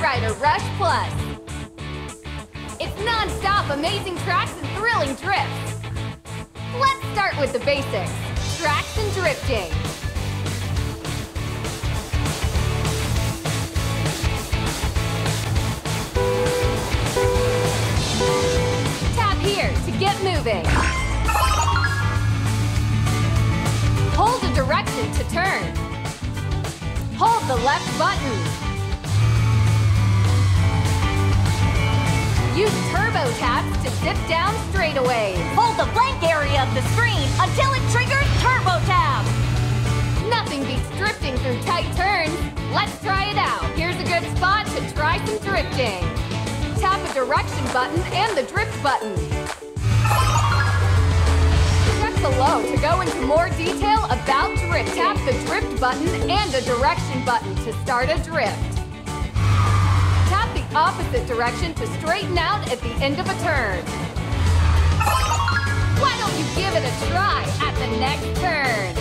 Rider Rush Plus. It's non-stop amazing tracks and thrilling drifts. Let's start with the basics. Tracks and drifting. Tap here to get moving. Hold a direction to turn. Hold the left button. To zip down straightaways. Hold the blank area of the screen until it triggers Turbo Tab. Nothing beats drifting through tight turns. Let's try it out. Here's a good spot to try some drifting. Tap a direction button and the drift button. Check below to go into more detail about drift. Tap the drift button and the direction button to start a drift. Opposite direction to straighten out at the end of a turn. Why don't you give it a try at the next turn?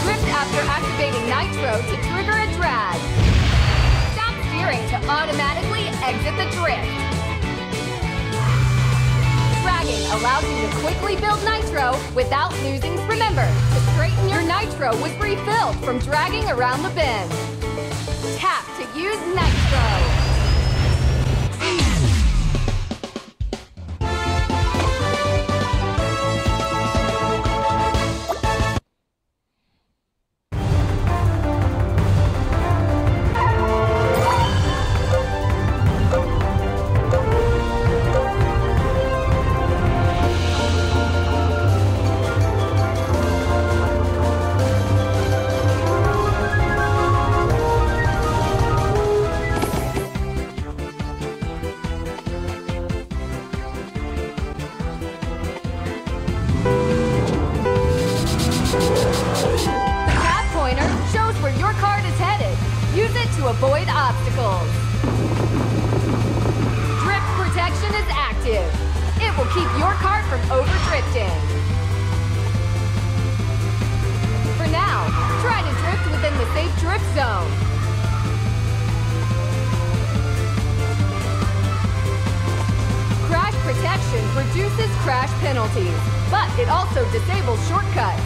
Drift after activating Nitro to trigger a drag. Stop steering to automatically exit the drift. Allows you to quickly build Nitro without losing. Remember, to straighten your Nitro was refilled from dragging around the bin. Tap to use Nitro. To avoid obstacles. Drift protection is active. It will keep your kart from overdrifting. For now, try to drift within the safe drift zone. Crash protection reduces crash penalties, but it also disables shortcuts.